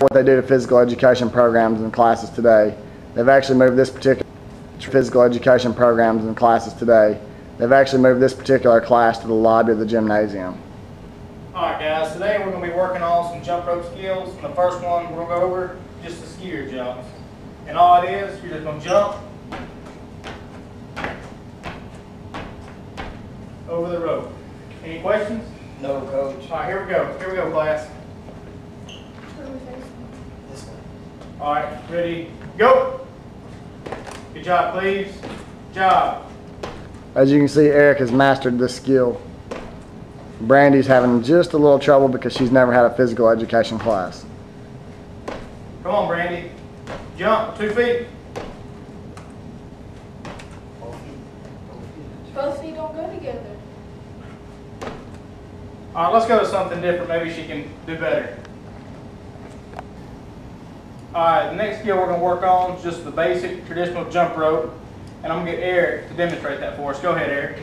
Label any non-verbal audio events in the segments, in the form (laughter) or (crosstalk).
what they do to physical education programs and classes today. They've actually moved this particular physical education programs and classes today. They've actually moved this particular class to the lobby of the gymnasium. Alright guys, today we're going to be working on some jump rope skills. And the first one we're going to go over just the skier jumps. And all it is, you're just going to jump over the rope. Any questions? No, coach. Alright, here we go. Here we go, class. This one. Alright, ready, go! Good job, please. Good job. As you can see, Eric has mastered this skill. Brandi's having just a little trouble because she's never had a physical education class. Come on, Brandi. Jump, two feet. Both feet. Feet. Both feet don't go together. Alright, let's go to something different. Maybe she can do better. Alright, the next skill we're going to work on is just the basic traditional jump rope. And I'm going to get Eric to demonstrate that for us. Go ahead, Eric.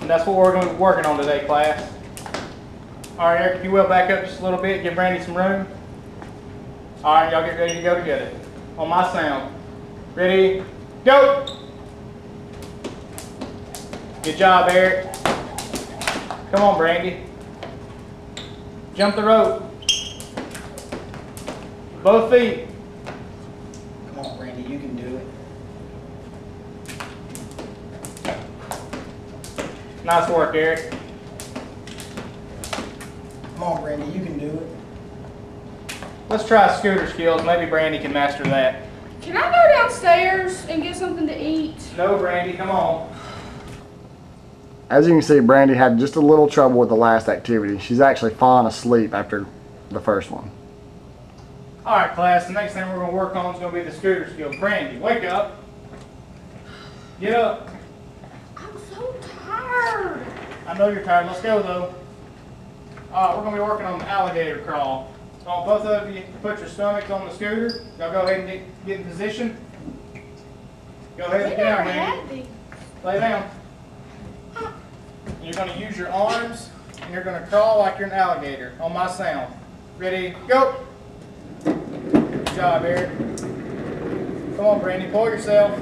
And that's what we're going to be working on today, class. Alright, Eric, if you will, back up just a little bit. Give Brandi some room. Alright, y'all get ready to go together. On my sound. Ready, go! Good job, Eric. Come on, Brandi. Jump the rope. Both feet. Come on, Brandi, you can do it. Nice work, Eric. Come on, Brandi, you can do it. Let's try scooter skills. Maybe Brandi can master that. Can I go downstairs and get something to eat? No, Brandi, come on. As you can see, Brandi had just a little trouble with the last activity. She's actually fallen asleep after the first one. All right, class. The next thing we're going to work on is going to be the scooter skill. Brandi, wake up. Get up. I'm so tired. I know you're tired. Let's go, though. All right, we're going to be working on the alligator crawl. So I both of you to put your stomachs on the scooter. Y'all go ahead and get, get in position. Go ahead and We get down, never Brandi. Lay down. You're going to use your arms and you're going to crawl like you're an alligator on my sound. Ready, go. Good job, Eric. Come on, Brandi, pull yourself.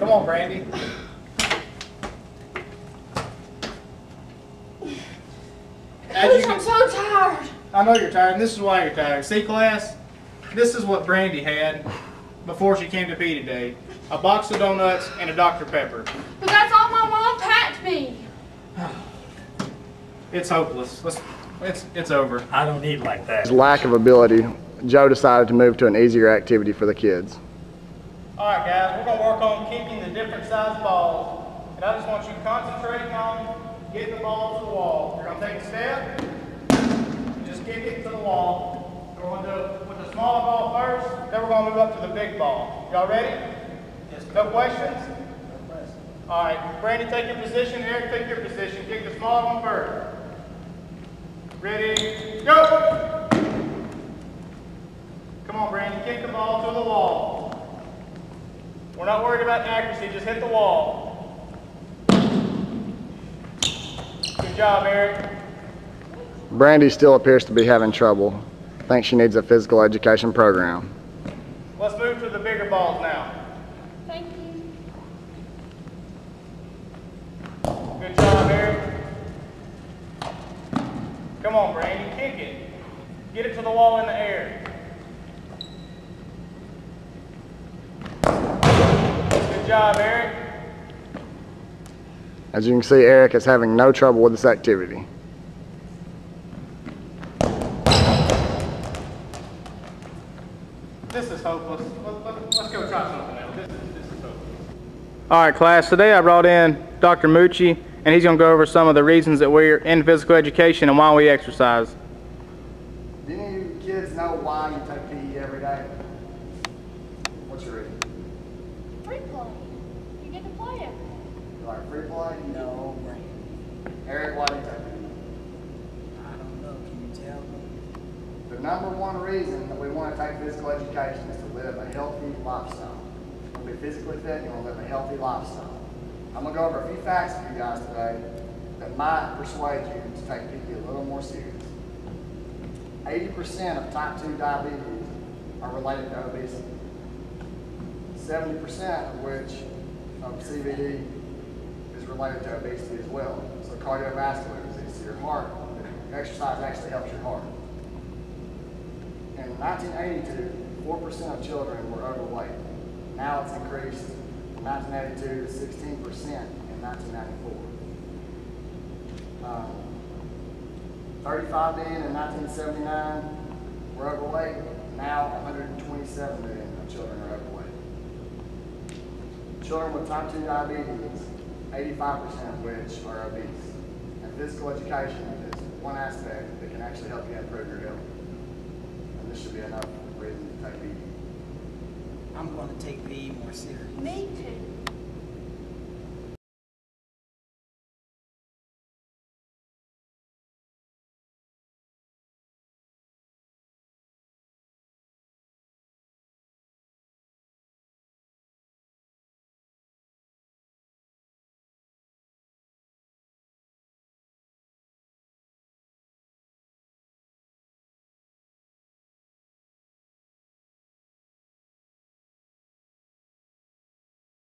Come on, Brandi. I'm so tired. I know you're tired, and this is why you're tired. See, class, this is what Brandi had before she came to P today. A box of donuts and a Dr. Pepper. But that's all my mom packed me. (sighs) It's hopeless. Let's, it's, it's over. I don't eat like that. His lack of ability, Jo decided to move to an easier activity for the kids. All right, guys, we're going to work on kicking the different size balls. And I just want you to concentrate on getting the ball to the wall. You're going to take a step, just kick it to the wall. We're going to do it with the smaller ball first, then we're going to move up to the big ball. Y'all ready? Yes, No questions? All right, Brandi, take your position. Eric, take your position. Kick the small one first. Ready, go! Come on, Brandi, kick the ball to the wall. We're not worried about accuracy, just hit the wall. Good job, Eric. Brandi still appears to be having trouble. Thinks she needs a physical education program. Let's move to the bigger balls now. Thank you. Good job, Eric. Come on, Brandi, kick it. Get it to the wall in the air. Good job, Eric. As you can see, Eric is having no trouble with this activity. This is hopeless. Let, let, let's go try something else. This is, this is hopeless. All right, class. Today I brought in Dr. Mucci, and he's going to go over some of the reasons that we're in physical education and why we exercise. Do any of you kids know why you take PE every day? What's your reason? Free play. You get to play it. You like free play? No, Eric, why do you take PE? I don't know. Can you tell me? The number one reason that we want to take physical education is to live a healthy lifestyle. You want to be physically fit, and you want to live a healthy lifestyle. I'm going to go over a few facts with you guys today that might persuade you to take PE a little more serious. Eighty percent of type two diabetes are related to obesity. Seventy percent of which of CVD is related to obesity as well. So cardiovascular disease, your heart, exercise actually helps your heart. In 1982, 4% of children were overweight. Now it's increased 1982 to 16% in 1994. Um, 35 million in 1979 were overweight. Now 127 million of children are overweight. Children with type 2 diabetes, 85% of which are obese. And physical education is one aspect that can actually help you improve your health. And this should be enough reason to take PE. I'm going to take PE more serious. Me too.